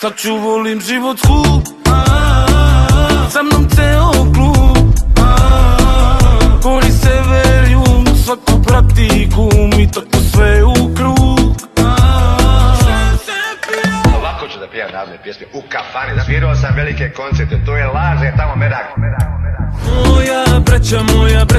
Šta ću volim život skup. Sa mnom ceo klub. Oni se verju Svako prati gum I tako sve u krug. Ovako ću da pijem narodne pjesme U kafani. Svirao sam velike koncerte To je laže tamo merak. Moja braća, moja braća.